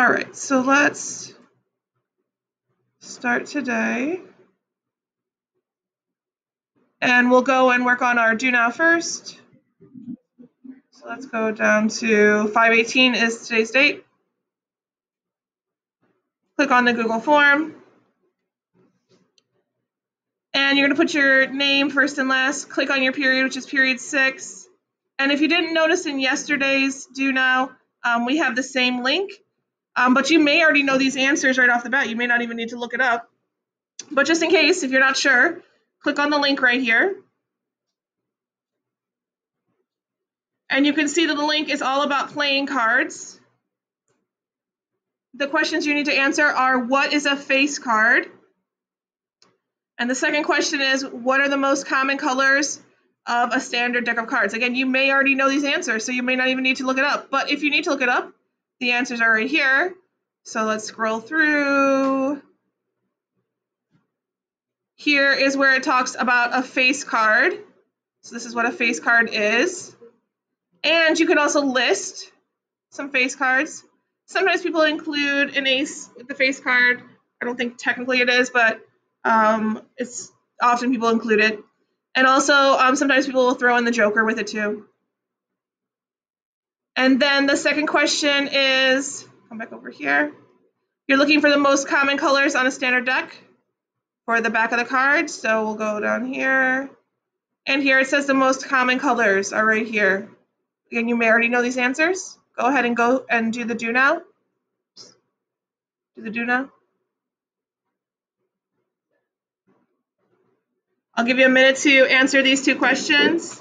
All right, so let's start today. And we'll go and work on our do now first. So let's go down to 518 is today's date. Click on the Google form. And you're going to put your name first and last. Click on your period, which is period six. And if you didn't notice in yesterday's do now, um, we have the same link. Um, but you may already know these answers right off the bat. You may not even need to look it up. But just in case, if you're not sure, click on the link right here. And you can see that the link is all about playing cards. The questions you need to answer are what is a face card? And the second question is what are the most common colors of a standard deck of cards? Again, you may already know these answers, so you may not even need to look it up. But if you need to look it up, the answers are right here. So let's scroll through. Here is where it talks about a face card. So this is what a face card is. And you can also list some face cards. Sometimes people include an ace with the face card. I don't think technically it is, but um, it's often people include it. And also, um, sometimes people will throw in the Joker with it too. And then the second question is, come back over here. You're looking for the most common colors on a standard deck for the back of the card. So we'll go down here. And here it says the most common colors are right here. Again, you may already know these answers. Go ahead and go and do the do now. Do the do now. I'll give you a minute to answer these two questions.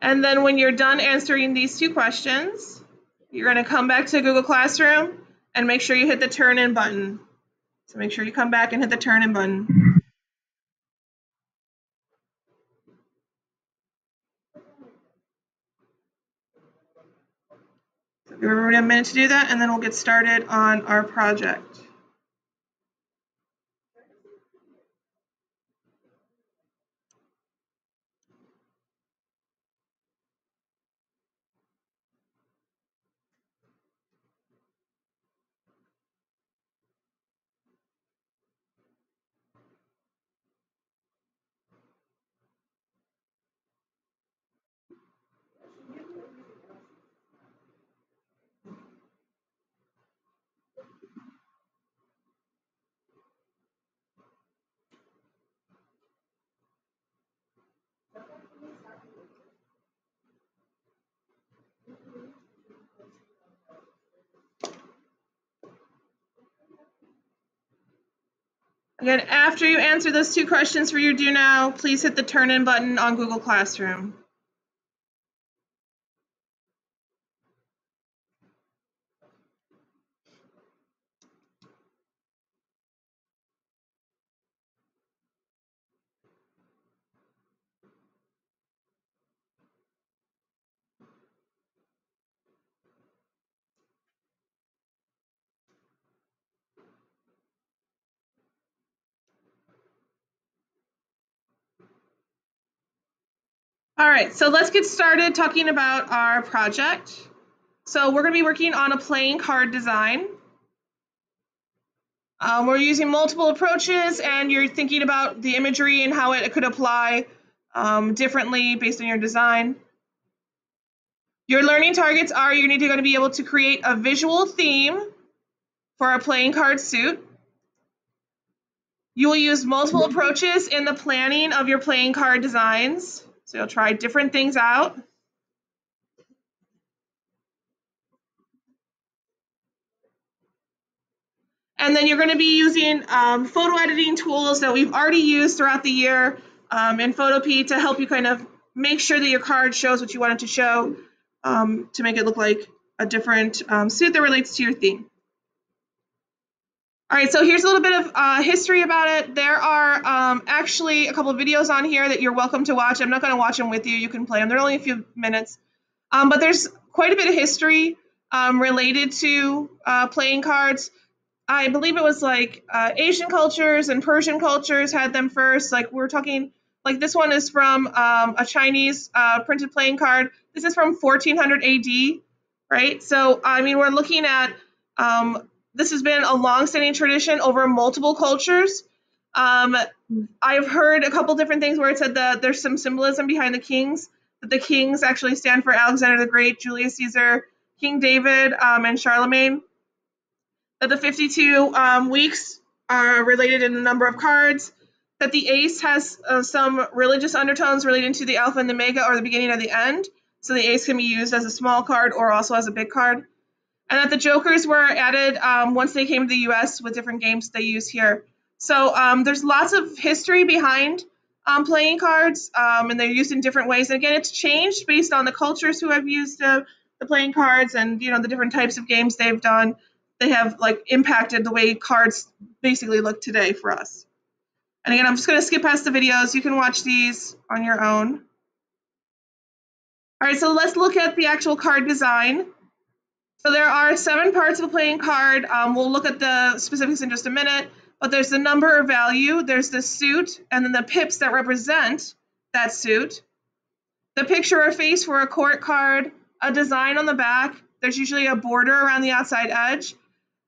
And then when you're done answering these two questions, you're going to come back to Google Classroom and make sure you hit the turn in button. So make sure you come back and hit the turn in button. So give everybody a minute to do that and then we'll get started on our project. Again, after you answer those two questions for your do now, please hit the turn in button on Google Classroom. All right, so let's get started talking about our project. So we're going to be working on a playing card design. Um, we're using multiple approaches and you're thinking about the imagery and how it could apply um, differently based on your design. Your learning targets are you need to going to be able to create a visual theme for a playing card suit. You will use multiple approaches in the planning of your playing card designs. So you'll try different things out. And then you're going to be using um, photo editing tools that we've already used throughout the year um, in Photopea to help you kind of make sure that your card shows what you want it to show um, to make it look like a different um, suit that relates to your theme. All right, so here's a little bit of uh, history about it. There are um, actually a couple of videos on here that you're welcome to watch. I'm not going to watch them with you. You can play them. They're only a few minutes. Um, but there's quite a bit of history um, related to uh, playing cards. I believe it was like uh, Asian cultures and Persian cultures had them first. Like we're talking, like this one is from um, a Chinese uh, printed playing card. This is from 1400 AD, right? So I mean, we're looking at um, this has been a long-standing tradition over multiple cultures. Um, I've heard a couple different things where it said that there's some symbolism behind the kings, that the kings actually stand for Alexander the Great, Julius Caesar, King David, um, and Charlemagne. That the 52 um, weeks are related in a number of cards. That the ace has uh, some religious undertones relating to the alpha and the omega or the beginning or the end. So the ace can be used as a small card or also as a big card and that the jokers were added um, once they came to the US with different games they use here. So um, there's lots of history behind um, playing cards, um, and they're used in different ways. And again, it's changed based on the cultures who have used uh, the playing cards and you know the different types of games they've done. They have like impacted the way cards basically look today for us. And again, I'm just going to skip past the videos. You can watch these on your own. All right, so let's look at the actual card design. So there are seven parts of a playing card. Um, we'll look at the specifics in just a minute, but there's the number or value, there's the suit, and then the pips that represent that suit. The picture or face for a court card, a design on the back. There's usually a border around the outside edge.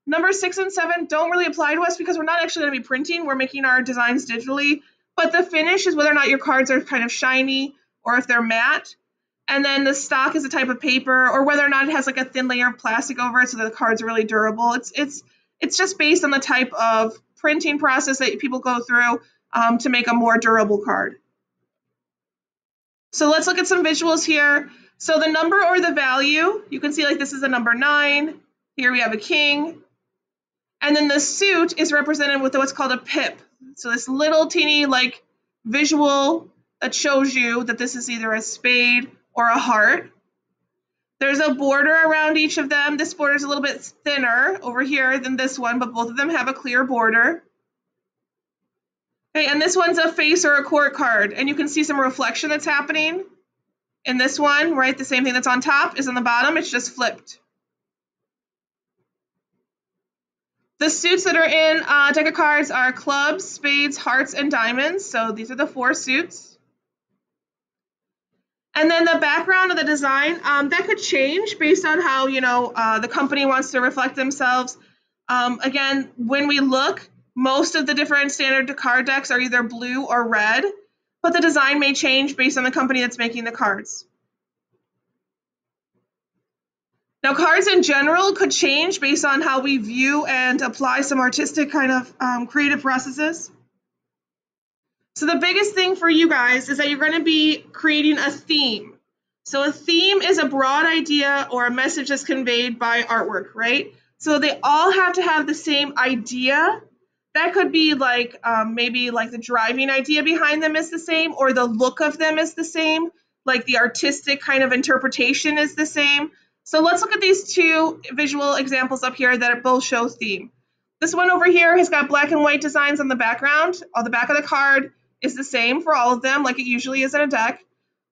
Number six and seven don't really apply to us because we're not actually going to be printing. We're making our designs digitally. But the finish is whether or not your cards are kind of shiny or if they're matte and then the stock is a type of paper or whether or not it has like a thin layer of plastic over it so the cards really durable. It's it's it's just based on the type of printing process that people go through um, to make a more durable card. So let's look at some visuals here. So the number or the value you can see like this is a number nine. Here we have a king. And then the suit is represented with what's called a pip. So this little teeny like visual that shows you that this is either a spade or a heart. There's a border around each of them. This border is a little bit thinner over here than this one, but both of them have a clear border. Okay, and this one's a face or a court card, and you can see some reflection that's happening in this one, right? The same thing that's on top is on the bottom, it's just flipped. The suits that are in uh, deck of cards are clubs, spades, hearts, and diamonds. So these are the four suits. And then the background of the design, um, that could change based on how, you know, uh, the company wants to reflect themselves. Um, again, when we look, most of the different standard card decks are either blue or red, but the design may change based on the company that's making the cards. Now, cards in general could change based on how we view and apply some artistic kind of um, creative processes. So the biggest thing for you guys is that you're going to be creating a theme. So a theme is a broad idea or a message that's conveyed by artwork, right? So they all have to have the same idea. That could be like um, maybe like the driving idea behind them is the same, or the look of them is the same, like the artistic kind of interpretation is the same. So let's look at these two visual examples up here that both show theme. This one over here has got black and white designs on the background, on the back of the card is the same for all of them, like it usually is in a deck.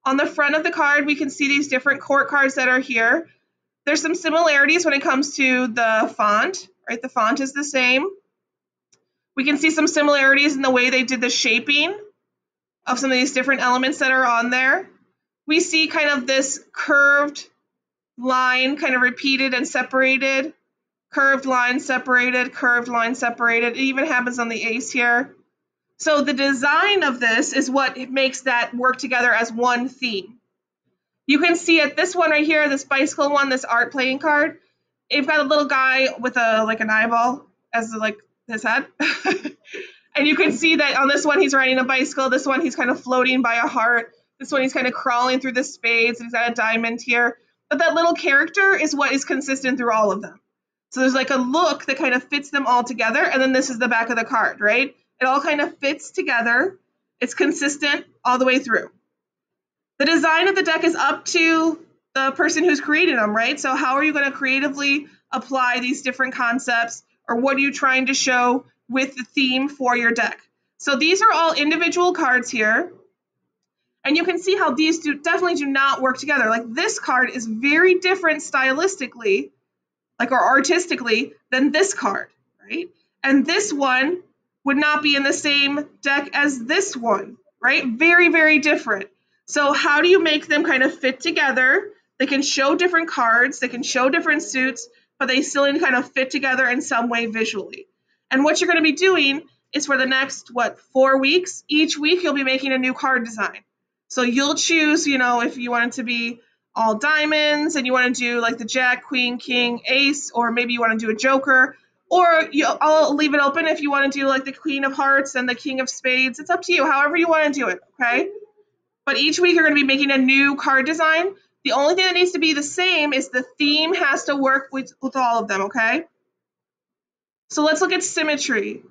On the front of the card, we can see these different court cards that are here. There's some similarities when it comes to the font, right? The font is the same. We can see some similarities in the way they did the shaping of some of these different elements that are on there. We see kind of this curved line kind of repeated and separated, curved line separated, curved line separated. It even happens on the ace here. So the design of this is what makes that work together as one theme. You can see it, this one right here, this bicycle one, this art playing card. You've got a little guy with a like an eyeball as like his head. and you can see that on this one he's riding a bicycle. This one he's kind of floating by a heart. This one he's kind of crawling through the spades. He's got a diamond here. But that little character is what is consistent through all of them. So there's like a look that kind of fits them all together. And then this is the back of the card, right? It all kind of fits together. It's consistent all the way through. The design of the deck is up to the person who's created them, right? So how are you going to creatively apply these different concepts or what are you trying to show with the theme for your deck. So these are all individual cards here. And you can see how these do, definitely do not work together. Like this card is very different stylistically, like or artistically, than this card, right? And this one would not be in the same deck as this one, right? Very, very different. So how do you make them kind of fit together? They can show different cards, they can show different suits, but they still need to kind of fit together in some way visually. And what you're going to be doing is for the next, what, four weeks, each week you'll be making a new card design. So you'll choose, you know, if you want it to be all diamonds and you want to do like the jack, queen, king, ace, or maybe you want to do a joker, or you, I'll leave it open if you want to do like the queen of hearts and the king of spades. It's up to you, however you want to do it, okay? But each week you're going to be making a new card design. The only thing that needs to be the same is the theme has to work with, with all of them, okay? So let's look at symmetry.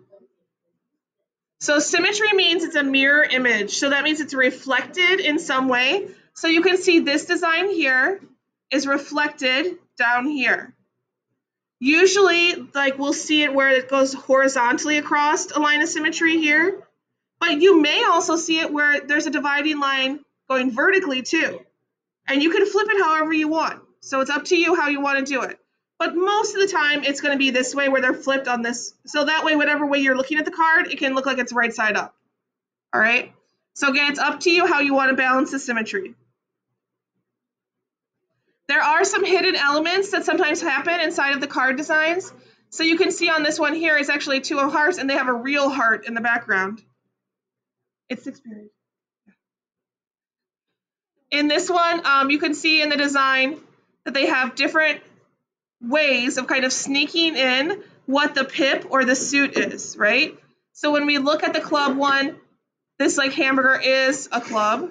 So symmetry means it's a mirror image. So that means it's reflected in some way. So you can see this design here is reflected down here. Usually, like we'll see it where it goes horizontally across a line of symmetry here. But you may also see it where there's a dividing line going vertically too. And you can flip it however you want. So it's up to you how you want to do it. But most of the time, it's going to be this way where they're flipped on this. So that way, whatever way you're looking at the card, it can look like it's right side up. All right? So again, it's up to you how you want to balance the symmetry. There are some hidden elements that sometimes happen inside of the card designs. So you can see on this one here is actually two of hearts, and they have a real heart in the background. It's six period. In this one, um, you can see in the design that they have different ways of kind of sneaking in what the pip or the suit is, right? So when we look at the club one, this like hamburger is a club,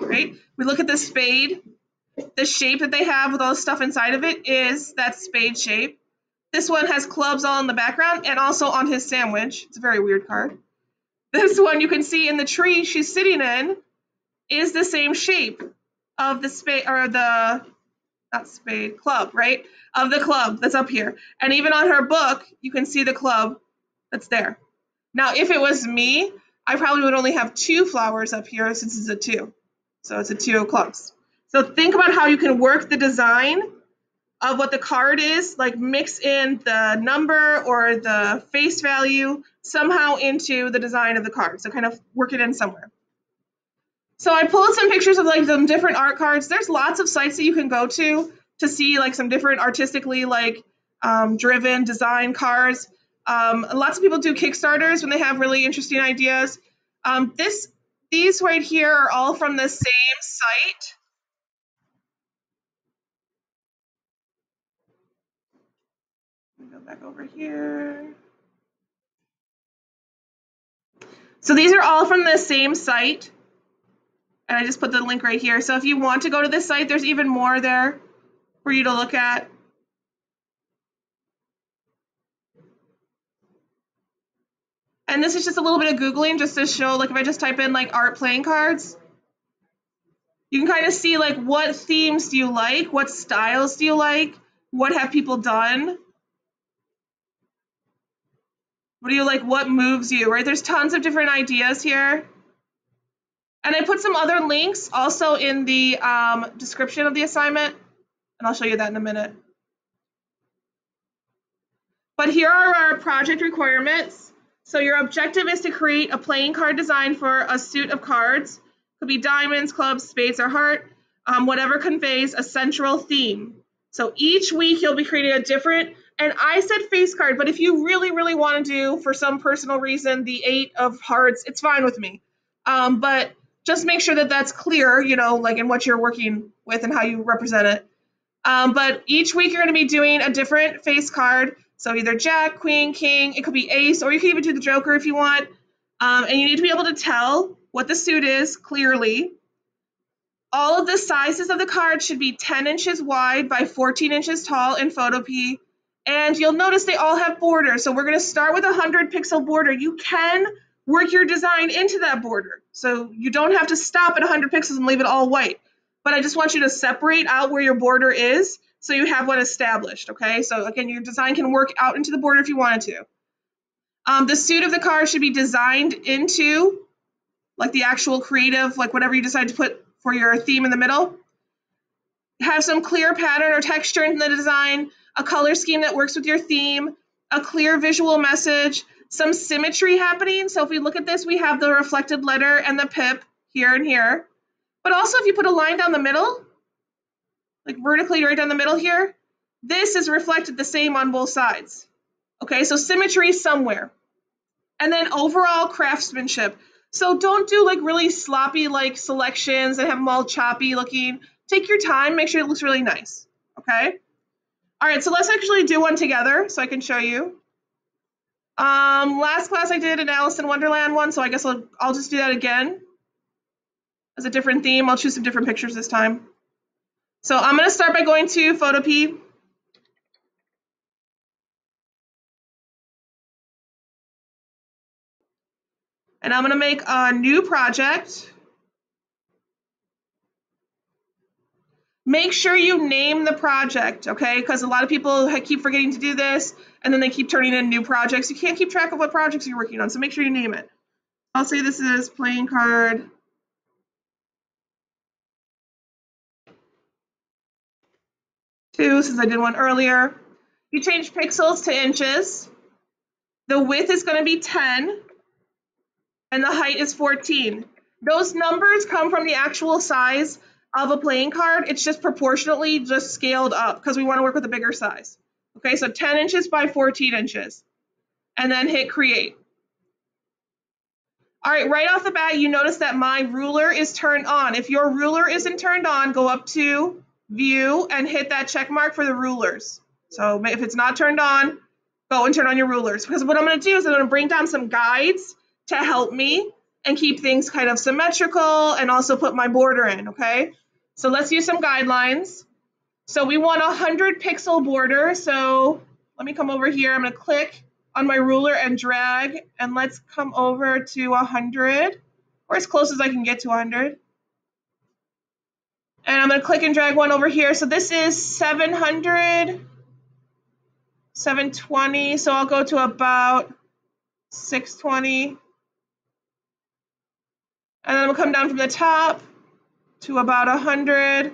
right? We look at the spade, the shape that they have with all the stuff inside of it is that spade shape. This one has clubs all in the background and also on his sandwich. It's a very weird card. This one you can see in the tree she's sitting in is the same shape of the spade or the not spade club, right? Of the club that's up here. And even on her book, you can see the club that's there. Now, if it was me, I probably would only have two flowers up here since it's a two. So it's a two of clubs. So think about how you can work the design of what the card is, like mix in the number or the face value somehow into the design of the card. So kind of work it in somewhere. So I pulled some pictures of like some different art cards. There's lots of sites that you can go to to see like some different artistically like um, driven design cards. Um, lots of people do Kickstarters when they have really interesting ideas. Um, this, these right here are all from the same site. Go back over here. So these are all from the same site and I just put the link right here. So if you want to go to this site, there's even more there for you to look at. And this is just a little bit of Googling just to show, like if I just type in like art playing cards, you can kind of see like what themes do you like? What styles do you like? What have people done? What do you like? What moves you, right? There's tons of different ideas here. And I put some other links also in the um, description of the assignment, and I'll show you that in a minute. But here are our project requirements. So your objective is to create a playing card design for a suit of cards. Could be diamonds, clubs, spades, or heart, um, whatever conveys a central theme. So each week you'll be creating a different, and I said face card, but if you really, really want to do, for some personal reason, the eight of hearts, it's fine with me. Um, but just make sure that that's clear, you know, like in what you're working with and how you represent it. Um, but each week you're going to be doing a different face card. So either Jack, Queen, King, it could be Ace, or you can even do the Joker if you want. Um, and you need to be able to tell what the suit is clearly. All of the sizes of the card should be 10 inches wide by 14 inches tall in Photopea. And you'll notice they all have borders. So we're going to start with a 100 pixel border. You can work your design into that border. So you don't have to stop at 100 pixels and leave it all white. But I just want you to separate out where your border is so you have one established, okay? So again, your design can work out into the border if you wanted to. Um, the suit of the car should be designed into like the actual creative, like whatever you decide to put for your theme in the middle. Have some clear pattern or texture in the design, a color scheme that works with your theme, a clear visual message, some symmetry happening. So if we look at this, we have the reflected letter and the pip here and here. But also if you put a line down the middle, like vertically right down the middle here, this is reflected the same on both sides. Okay, so symmetry somewhere. And then overall craftsmanship. So don't do like really sloppy like selections and have them all choppy looking. Take your time, make sure it looks really nice. Okay? All right, so let's actually do one together so I can show you. Um, last class I did an Alice in Wonderland one, so I guess I'll, I'll just do that again as a different theme. I'll choose some different pictures this time. So I'm going to start by going to Photopea. And I'm going to make a new project. Make sure you name the project, okay? Because a lot of people keep forgetting to do this, and then they keep turning in new projects. You can't keep track of what projects you're working on, so make sure you name it. I'll say this is playing card two, since I did one earlier. You change pixels to inches. The width is going to be 10, and the height is 14. Those numbers come from the actual size of a playing card. It's just proportionately just scaled up because we want to work with a bigger size. Okay, so 10 inches by 14 inches. And then hit create. All right, right off the bat, you notice that my ruler is turned on. If your ruler isn't turned on, go up to view and hit that check mark for the rulers. So if it's not turned on, go and turn on your rulers. Because what I'm going to do is I'm going to bring down some guides to help me and keep things kind of symmetrical and also put my border in, okay? So let's use some guidelines. So we want a 100 pixel border. So let me come over here. I'm going to click on my ruler and drag, and let's come over to 100, or as close as I can get to 100. And I'm going to click and drag one over here. So this is 700, 720. So I'll go to about 620. And then I'll come down from the top to about 100.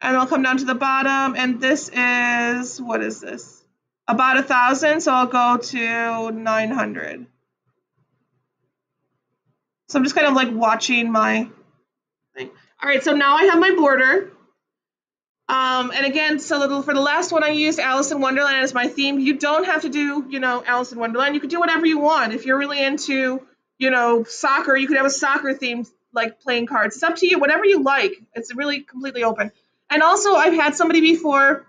And I'll come down to the bottom. And this is, what is this? About a 1,000. So I'll go to 900. So I'm just kind of like watching my thing. All right, so now I have my border. Um, and again, so for the last one I used Alice in Wonderland as my theme. You don't have to do, you know, Alice in Wonderland. You can do whatever you want. If you're really into, you know, soccer, you could have a soccer theme like playing cards. It's up to you, whatever you like. It's really completely open. And also, I've had somebody before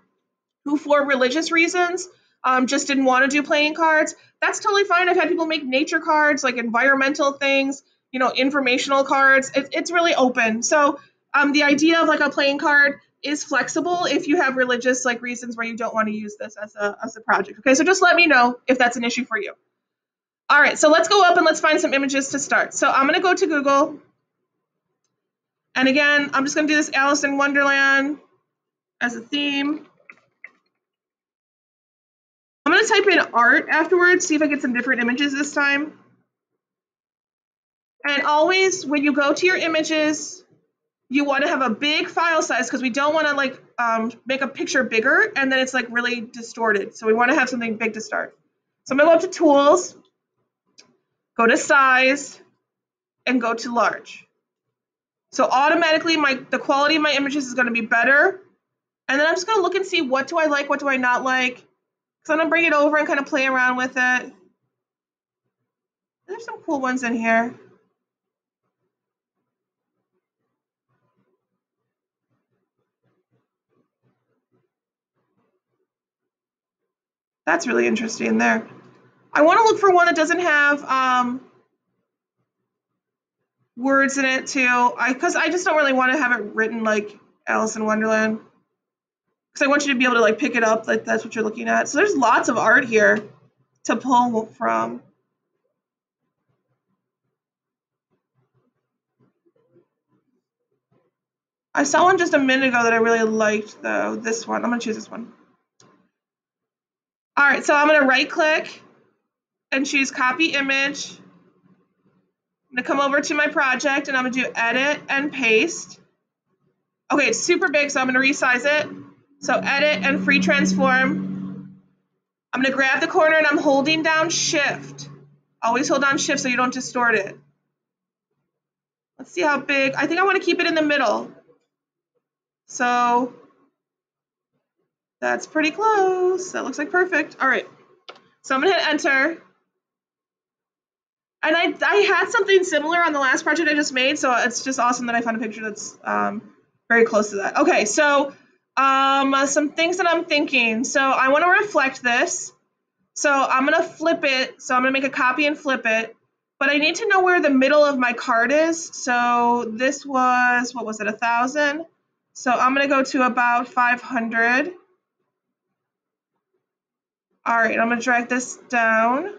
who, for religious reasons, um, just didn't want to do playing cards. That's totally fine. I've had people make nature cards, like environmental things you know, informational cards. It, it's really open. So um, the idea of like a playing card is flexible if you have religious like reasons where you don't want to use this as a, as a project. Okay, so just let me know if that's an issue for you. All right, so let's go up and let's find some images to start. So I'm going to go to Google. And again, I'm just going to do this Alice in Wonderland as a theme. I'm going to type in art afterwards, see if I get some different images this time. And always when you go to your images, you want to have a big file size because we don't want to like um, make a picture bigger and then it's like really distorted. So we want to have something big to start. So I'm going to go up to tools, go to size, and go to large. So automatically my the quality of my images is going to be better. And then I'm just going to look and see what do I like, what do I not like. So I'm going to bring it over and kind of play around with it. There's some cool ones in here. That's really interesting there. I want to look for one that doesn't have um, words in it too, I because I, just don't really want to have it written like Alice in Wonderland. Because I want you to be able to like pick it up, like that's what you're looking at. So there's lots of art here to pull from. I saw one just a minute ago that I really liked though. This one. I'm gonna choose this one. All right, so I'm gonna right click and choose copy image. I'm gonna come over to my project and I'm gonna do edit and paste. Okay, it's super big, so I'm gonna resize it. So edit and free transform. I'm gonna grab the corner and I'm holding down shift. Always hold down shift so you don't distort it. Let's see how big, I think I wanna keep it in the middle. So that's pretty close. That looks like perfect. All right. So I'm gonna hit enter. And I, I had something similar on the last project I just made, so it's just awesome that I found a picture that's um, very close to that. Okay, so um, some things that I'm thinking. So I want to reflect this. So I'm going to flip it. So I'm going to make a copy and flip it. But I need to know where the middle of my card is. So this was, what was it, a 1,000? So I'm going to go to about 500. All right, I'm going to drag this down.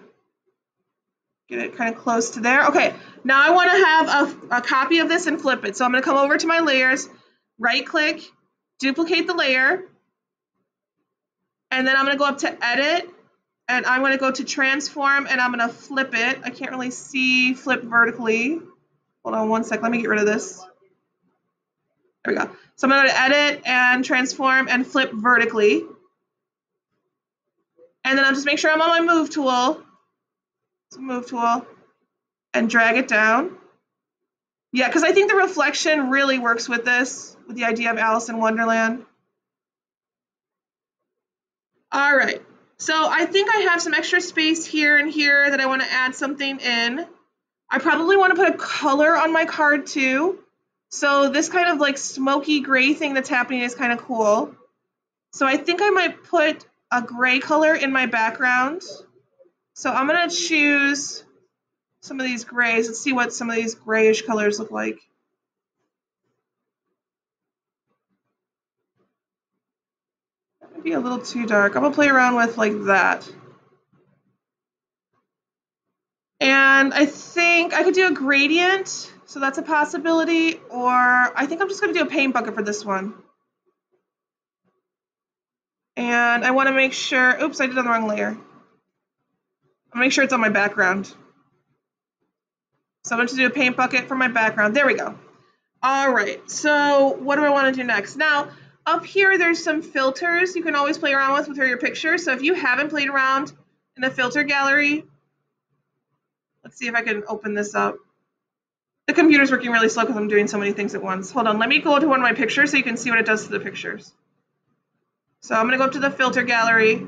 Get it kind of close to there. Okay, now I want to have a, a copy of this and flip it. So I'm going to come over to my layers, right click, duplicate the layer, and then I'm going to go up to edit, and I'm going to go to transform, and I'm going to flip it. I can't really see flip vertically. Hold on one sec. Let me get rid of this. There we go. So I'm going to edit and transform and flip vertically. And then I'll just make sure I'm on my move tool. So move tool and drag it down. Yeah, because I think the reflection really works with this, with the idea of Alice in Wonderland. All right, so I think I have some extra space here and here that I want to add something in. I probably want to put a color on my card too. So this kind of like smoky gray thing that's happening is kind of cool. So I think I might put a gray color in my background. So I'm going to choose some of these grays. Let's see what some of these grayish colors look like. That might be a little too dark. I'm going to play around with like that. And I think I could do a gradient, so that's a possibility, or I think I'm just going to do a paint bucket for this one. And I want to make sure, oops, I did on the wrong layer. I'll make sure it's on my background. So I'm going to do a paint bucket for my background. There we go. All right, so what do I want to do next? Now, up here, there's some filters you can always play around with with your pictures. So if you haven't played around in the filter gallery, let's see if I can open this up. The computer's working really slow because I'm doing so many things at once. Hold on, let me go to one of my pictures so you can see what it does to the pictures. So I'm going to go up to the filter gallery.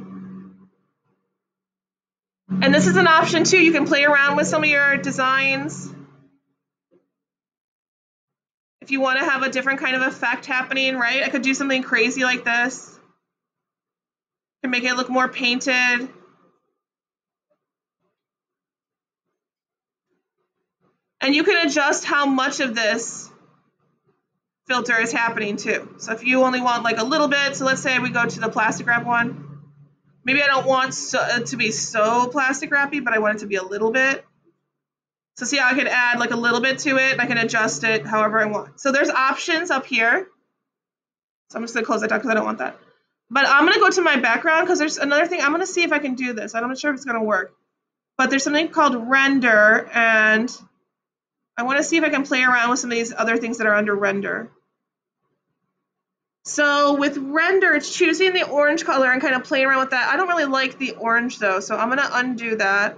And this is an option too. You can play around with some of your designs. If you want to have a different kind of effect happening, right? I could do something crazy like this. To make it look more painted. And you can adjust how much of this filter is happening too. So if you only want like a little bit, so let's say we go to the plastic wrap one. Maybe I don't want so, uh, to be so plastic wrappy, but I want it to be a little bit. So see how I can add like a little bit to it. I can adjust it however I want. So there's options up here. So I'm just gonna close that down because I don't want that. But I'm gonna go to my background because there's another thing. I'm gonna see if I can do this. I'm not sure if it's gonna work. But there's something called render and I wanna see if I can play around with some of these other things that are under render. So with render, it's choosing the orange color and kind of playing around with that. I don't really like the orange though, so I'm gonna undo that.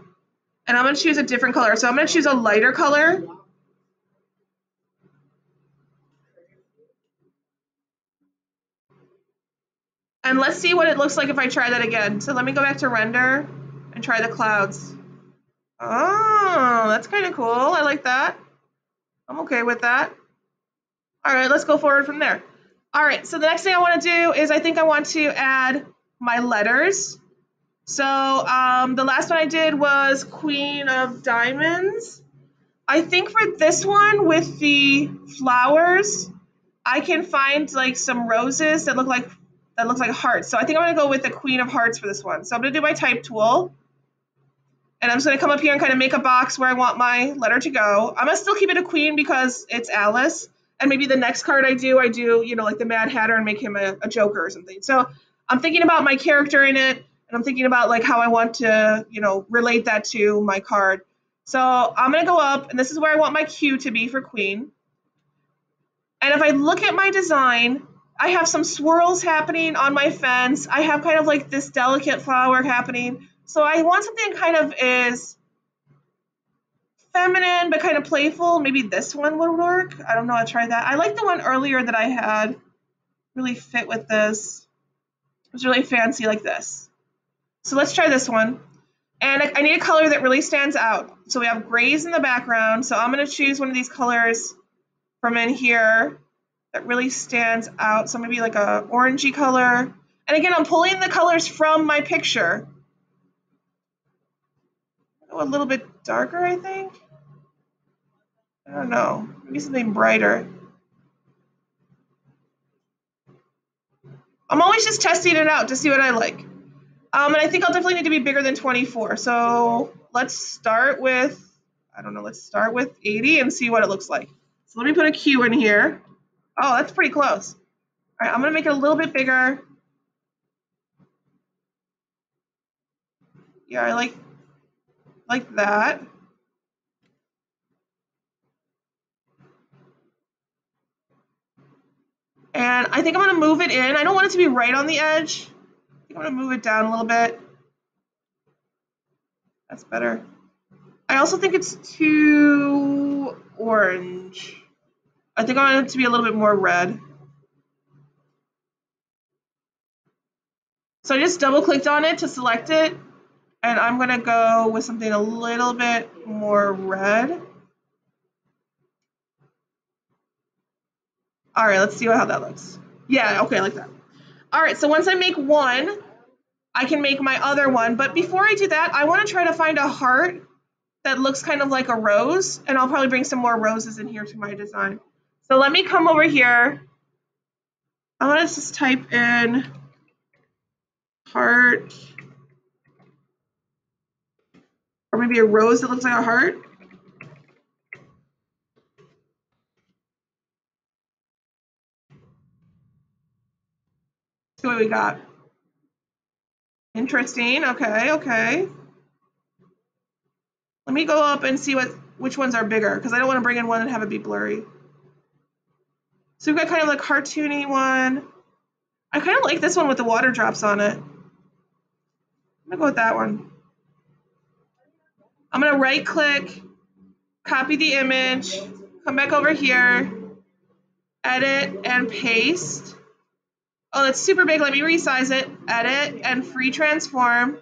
And I'm gonna choose a different color. So I'm gonna choose a lighter color. And let's see what it looks like if I try that again. So let me go back to render and try the clouds. Oh, that's kind of cool. I like that. I'm okay with that. All right, let's go forward from there. All right, so the next thing I want to do is I think I want to add my letters. So um, the last one I did was Queen of Diamonds. I think for this one with the flowers, I can find like some roses that look like that looks like hearts. So I think I'm gonna go with the Queen of Hearts for this one. So I'm gonna do my type tool. And I'm just gonna come up here and kind of make a box where I want my letter to go. I'm gonna still keep it a queen because it's Alice. And maybe the next card I do, I do, you know, like the Mad Hatter and make him a, a Joker or something. So I'm thinking about my character in it, and I'm thinking about like how I want to, you know, relate that to my card. So I'm gonna go up, and this is where I want my Q to be for Queen. And if I look at my design, I have some swirls happening on my fence. I have kind of like this delicate flower happening. So I want something kind of is feminine but kind of playful. Maybe this one would work. I don't know. I'll try that. I like the one earlier that I had. Really fit with this. It was really fancy like this. So let's try this one. And I need a color that really stands out. So we have grays in the background. So I'm going to choose one of these colors from in here that really stands out. So maybe like a orangey color. And again, I'm pulling the colors from my picture. a little bit darker, I think. I don't know. Maybe something brighter. I'm always just testing it out to see what I like. Um, and I think I'll definitely need to be bigger than 24. So let's start with, I don't know, let's start with 80 and see what it looks like. So let me put a Q in here. Oh, that's pretty close. All right, I'm going to make it a little bit bigger. Yeah, I like like that. And I think I'm going to move it in. I don't want it to be right on the edge. I'm going to move it down a little bit. That's better. I also think it's too orange. I think I want it to be a little bit more red. So I just double clicked on it to select it. And I'm going to go with something a little bit more red. All right, let's see how that looks. Yeah, okay, I like that. All right, so once I make one, I can make my other one. But before I do that, I want to try to find a heart that looks kind of like a rose. And I'll probably bring some more roses in here to my design. So let me come over here. I want to just type in heart. Or maybe a rose that looks like a heart. See what we got. Interesting. Okay, okay. Let me go up and see what which ones are bigger because I don't want to bring in one and have it be blurry. So we've got kind of like cartoony one. I kind of like this one with the water drops on it. I'm gonna go with that one. I'm gonna right click, copy the image, come back over here, edit and paste. Oh, that's super big. Let me resize it. Edit and free transform.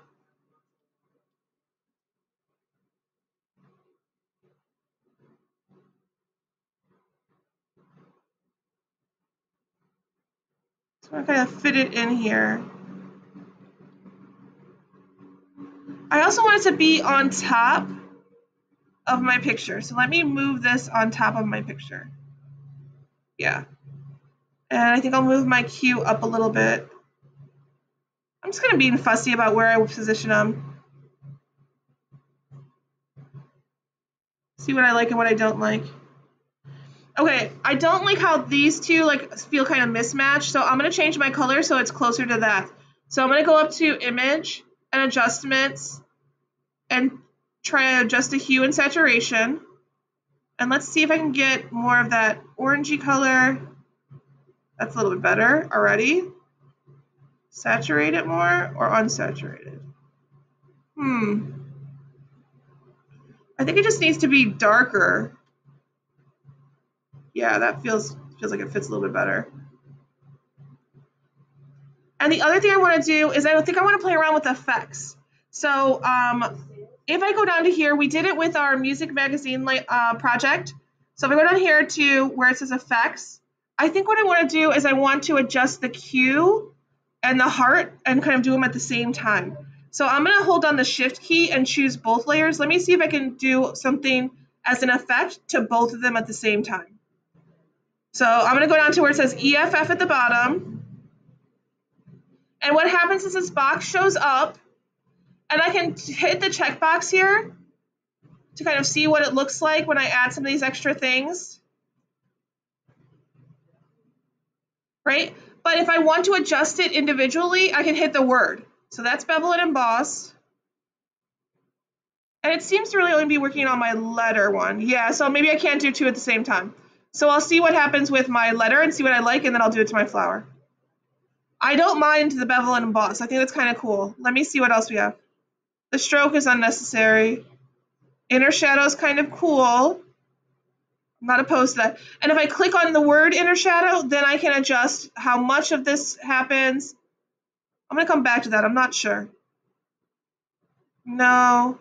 So I'm going to fit it in here. I also want it to be on top of my picture. So let me move this on top of my picture. Yeah. And I think I'll move my Q up a little bit. I'm just kind of being fussy about where I position them. See what I like and what I don't like. Okay, I don't like how these two like feel kind of mismatched, so I'm going to change my color so it's closer to that. So I'm going to go up to Image and Adjustments and try to adjust the hue and saturation. And let's see if I can get more of that orangey color that's a little bit better already. Saturate it more or unsaturated? Hmm. I think it just needs to be darker. Yeah, that feels feels like it fits a little bit better. And the other thing I want to do is I think I want to play around with effects. So um, if I go down to here, we did it with our music magazine uh, project. So if I go down here to where it says effects, I think what I want to do is I want to adjust the Q and the heart and kind of do them at the same time. So I'm going to hold down the shift key and choose both layers. Let me see if I can do something as an effect to both of them at the same time. So I'm going to go down to where it says EFF at the bottom. And what happens is this box shows up and I can hit the checkbox here to kind of see what it looks like when I add some of these extra things. right? But if I want to adjust it individually, I can hit the word. So that's bevel and emboss. And it seems to really only be working on my letter one. Yeah, so maybe I can't do two at the same time. So I'll see what happens with my letter and see what I like, and then I'll do it to my flower. I don't mind the bevel and emboss. I think that's kind of cool. Let me see what else we have. The stroke is unnecessary. Inner shadow is kind of cool. I'm not opposed to that. And if I click on the word inner shadow, then I can adjust how much of this happens. I'm going to come back to that. I'm not sure. No.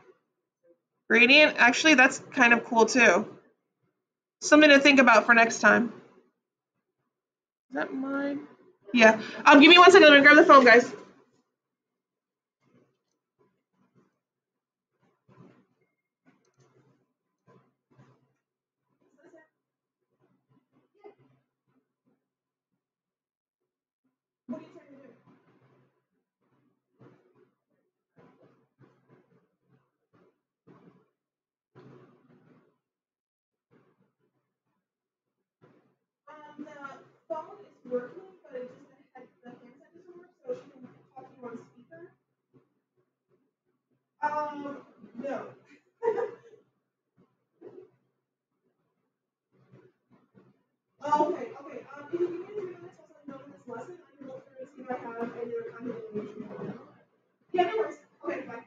Gradient, actually, that's kind of cool too. Something to think about for next time. Is that mine? Yeah. Um, give me one second. Let me grab the phone, guys. Um, the phone is working, but it just had the handset doesn't work, so she can talk to you on speaker. Um, no. oh, okay, okay. Um, if you give me three minutes once I'm done with this lesson, I can look through and see what I have and your content information. Yeah, no worries. Okay, bye.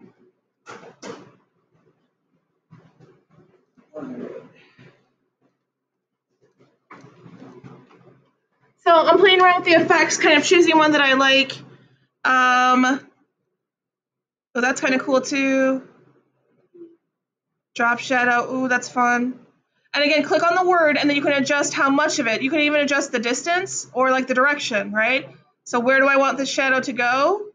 So I'm playing around with the effects, kind of choosing one that I like. Um, so that's kind of cool too. Drop shadow, ooh, that's fun. And again, click on the word and then you can adjust how much of it. You can even adjust the distance or like the direction, right? So where do I want the shadow to go?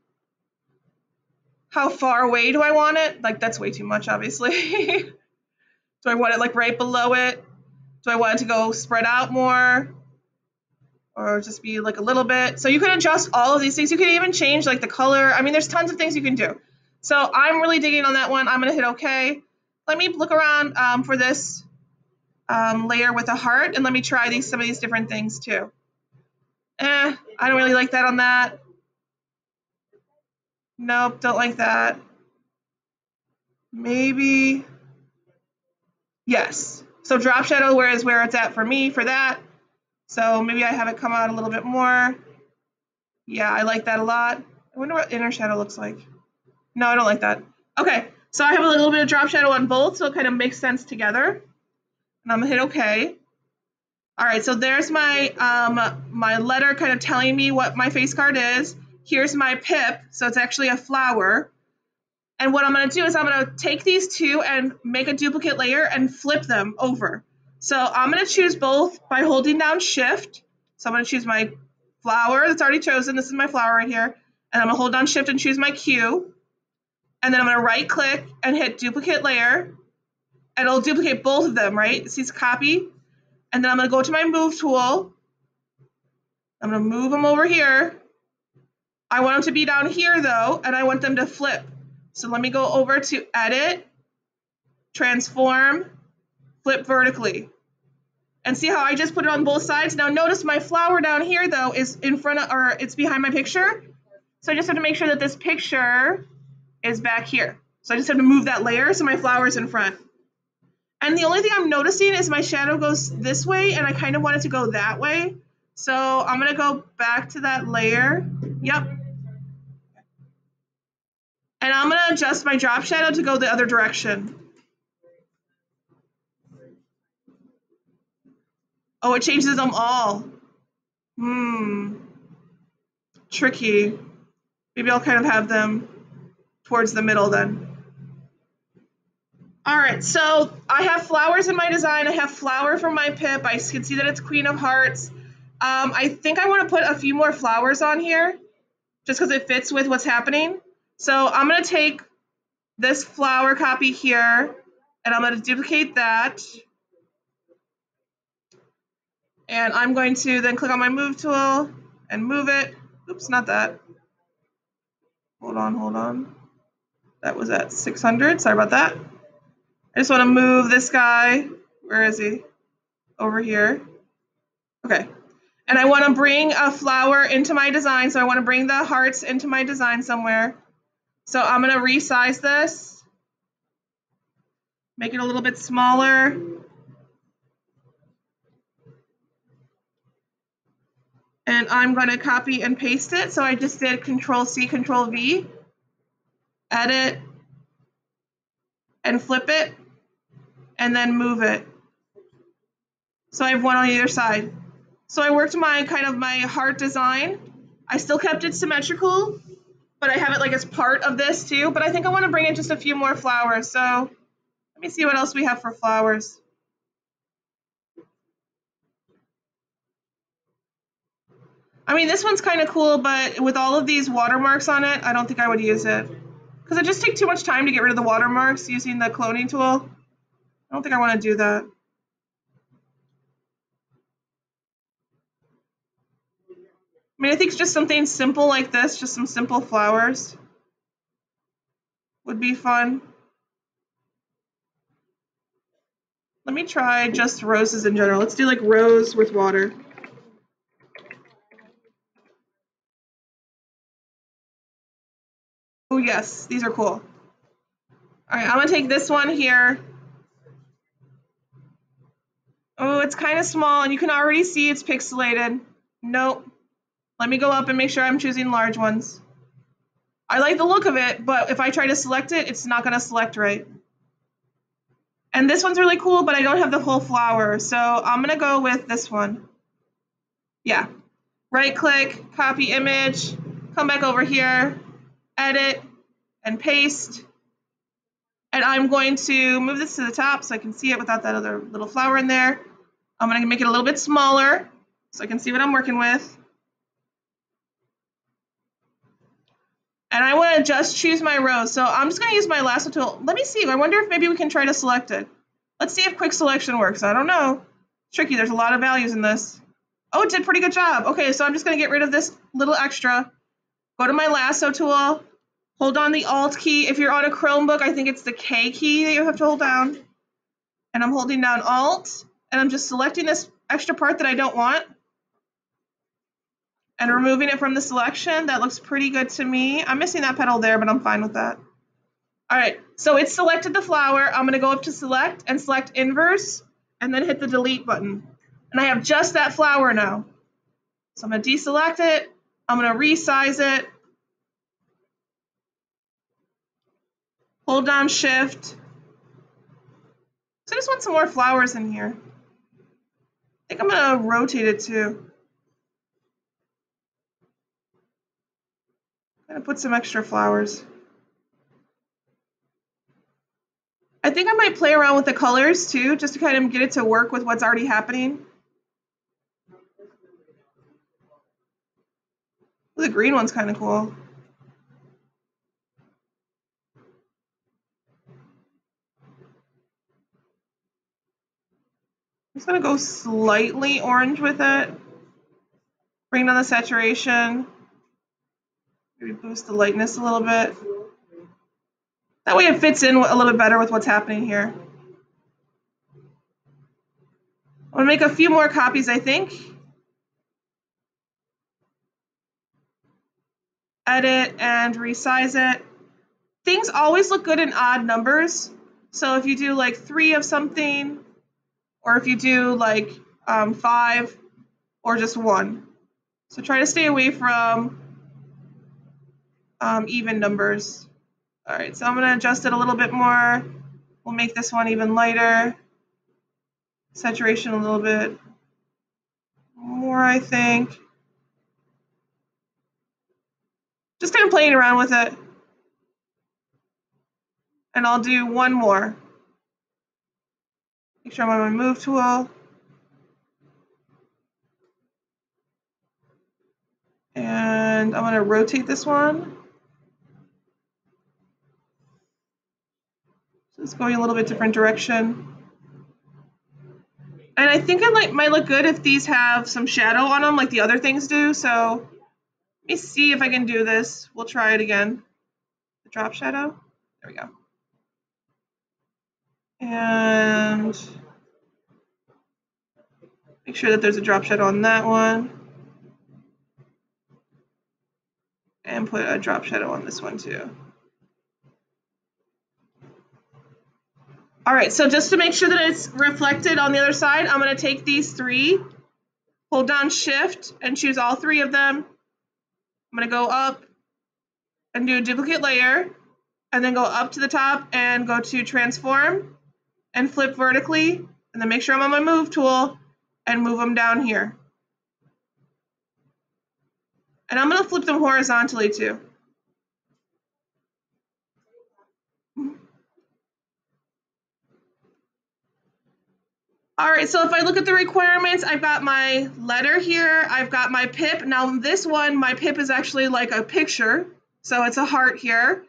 How far away do I want it? Like that's way too much, obviously. do I want it like right below it? Do I want it to go spread out more? Or just be like a little bit. So you can adjust all of these things. You can even change like the color. I mean, there's tons of things you can do. So I'm really digging on that one. I'm gonna hit okay. Let me look around um, for this um, layer with a heart and let me try these some of these different things too. Eh, I don't really like that on that. Nope, don't like that. Maybe. Yes. So drop shadow where is where it's at for me for that. So maybe I have it come out a little bit more. Yeah, I like that a lot. I wonder what inner shadow looks like. No, I don't like that. Okay, so I have a little bit of drop shadow on both, so it kind of makes sense together. And I'm gonna hit OK. All right, so there's my um, my letter kind of telling me what my face card is. Here's my pip, so it's actually a flower. And what I'm gonna do is I'm gonna take these two and make a duplicate layer and flip them over. So I'm gonna choose both by holding down shift. So I'm gonna choose my flower that's already chosen. This is my flower right here. And I'm gonna hold down shift and choose my Q. And then I'm gonna right click and hit duplicate layer. And it'll duplicate both of them, right? It says copy. And then I'm gonna go to my move tool. I'm gonna move them over here. I want them to be down here though, and I want them to flip. So let me go over to edit, transform, flip vertically. And see how I just put it on both sides? Now notice my flower down here though is in front of, or it's behind my picture. So I just have to make sure that this picture is back here. So I just have to move that layer so my flower is in front. And the only thing I'm noticing is my shadow goes this way and I kind of want it to go that way. So I'm gonna go back to that layer. Yep. And I'm gonna adjust my drop shadow to go the other direction. Oh, it changes them all. Hmm. Tricky. Maybe I'll kind of have them towards the middle then. All right, so I have flowers in my design. I have flower for my pip. I can see that it's Queen of Hearts. Um, I think I want to put a few more flowers on here just because it fits with what's happening. So I'm going to take this flower copy here and I'm going to duplicate that. And I'm going to then click on my move tool and move it. Oops, not that. Hold on, hold on. That was at 600. Sorry about that. I just want to move this guy. Where is he? Over here. Okay. And I want to bring a flower into my design. So I want to bring the hearts into my design somewhere. So I'm going to resize this. Make it a little bit smaller. And I'm going to copy and paste it. So I just did Control C, Control V. Edit. And flip it. And then move it. So I have one on either side. So I worked my kind of my heart design. I still kept it symmetrical, but I have it like as part of this too. But I think I want to bring in just a few more flowers. So let me see what else we have for flowers. I mean, this one's kind of cool, but with all of these watermarks on it, I don't think I would use it. Because it just takes too much time to get rid of the watermarks using the cloning tool. I don't think I want to do that. I mean, I think just something simple like this, just some simple flowers would be fun. Let me try just roses in general. Let's do like rose with water. Oh yes, these are cool. All right, I'm gonna take this one here. Oh, it's kind of small and you can already see it's pixelated. Nope. Let me go up and make sure I'm choosing large ones. I like the look of it, but if I try to select it, it's not going to select right. And this one's really cool, but I don't have the whole flower, so I'm to go with this one. Yeah. Right click, copy image, come back over here, edit, and paste. And I'm going to move this to the top so I can see it without that other little flower in there. I'm going to make it a little bit smaller so I can see what I'm working with. And I want to just choose my rose. So I'm just going to use my lasso tool. Let me see. I wonder if maybe we can try to select it. Let's see if quick selection works. I don't know. It's tricky. There's a lot of values in this. Oh, it did pretty good job. Okay, so I'm just going to get rid of this little extra. Go to my lasso tool. Hold on the Alt key. If you're on a Chromebook, I think it's the K key that you have to hold down. And I'm holding down Alt. And I'm just selecting this extra part that I don't want and removing it from the selection. That looks pretty good to me. I'm missing that petal there, but I'm fine with that. All right, so it's selected the flower. I'm gonna go up to select and select inverse and then hit the delete button. And I have just that flower now. So I'm gonna deselect it. I'm gonna resize it. Hold down shift. So I just want some more flowers in here. I think I'm gonna rotate it too. I'm gonna put some extra flowers. I think I might play around with the colors too, just to kind of get it to work with what's already happening. The green one's kind of cool. I'm just gonna go slightly orange with it. Bring down the saturation. Maybe boost the lightness a little bit. That way it fits in a little bit better with what's happening here. I'm gonna make a few more copies, I think. Edit and resize it. Things always look good in odd numbers. So if you do like three of something, or if you do like um, five, or just one. So try to stay away from um, even numbers. All right, so I'm to adjust it a little bit more. We'll make this one even lighter. Saturation a little bit more, I think. Just kind of playing around with it. And I'll do one more. Make sure I'm on my move tool. And I'm going to rotate this one. So it's going a little bit different direction. And I think it might, might look good if these have some shadow on them like the other things do. So let me see if I can do this. We'll try it again. The drop shadow. There we go. And make sure that there's a drop shadow on that one. And put a drop shadow on this one too. All right, so just to make sure that it's reflected on the other side, I'm gonna take these three, hold down shift and choose all three of them. I'm gonna go up and do a duplicate layer and then go up to the top and go to transform and flip vertically and then make sure I'm on my move tool and move them down here. And I'm going to flip them horizontally too. All right, so if I look at the requirements, I've got my letter here, I've got my pip. Now this one, my pip is actually like a picture, so it's a heart here.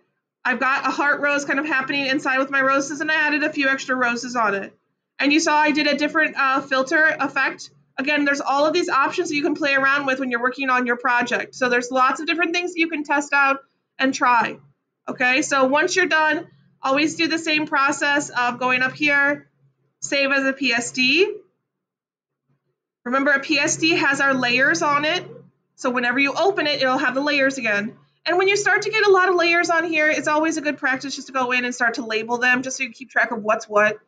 I've got a heart rose kind of happening inside with my roses, and I added a few extra roses on it. And you saw I did a different uh, filter effect. Again, there's all of these options that you can play around with when you're working on your project. So there's lots of different things you can test out and try. Okay, so once you're done, always do the same process of going up here, save as a PSD. Remember, a PSD has our layers on it. So whenever you open it, it'll have the layers again. And when you start to get a lot of layers on here, it's always a good practice just to go in and start to label them just so you keep track of what's what.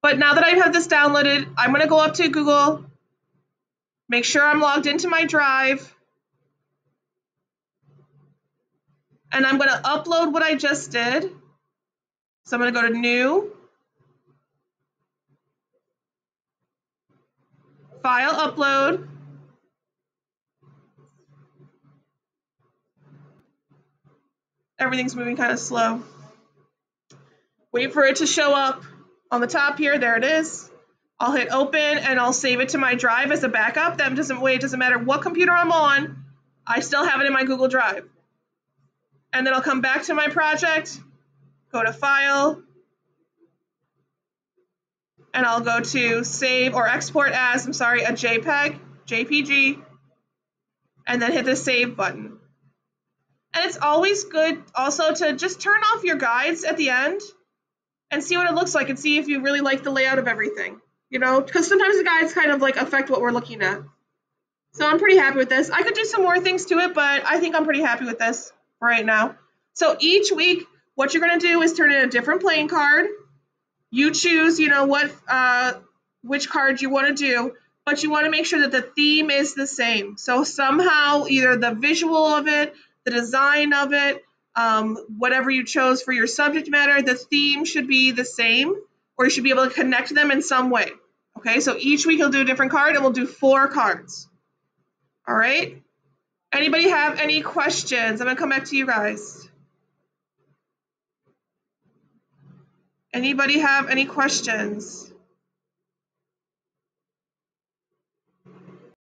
But now that I have this downloaded, I'm going to go up to Google, make sure I'm logged into my drive, and I'm going to upload what I just did. So I'm going to go to New, File Upload, everything's moving kind of slow. Wait for it to show up on the top here. There it is. I'll hit open and I'll save it to my drive as a backup. That doesn't wait, doesn't matter what computer I'm on, I still have it in my Google Drive. And then I'll come back to my project, go to File, and I'll go to Save or Export as, I'm sorry, a JPEG, JPG, and then hit the Save button. And it's always good also to just turn off your guides at the end and see what it looks like and see if you really like the layout of everything. You know, because sometimes the guides kind of like affect what we're looking at. So I'm pretty happy with this. I could do some more things to it, but I think I'm pretty happy with this right now. So each week, what you're going to do is turn in a different playing card. You choose, you know, what, uh, which card you want to do, but you want to make sure that the theme is the same. So somehow either the visual of it the design of it, um, whatever you chose for your subject matter, the theme should be the same, or you should be able to connect them in some way. Okay, so each week he'll do a different card, and we'll do four cards. All right. Anybody have any questions? I'm gonna come back to you guys. Anybody have any questions?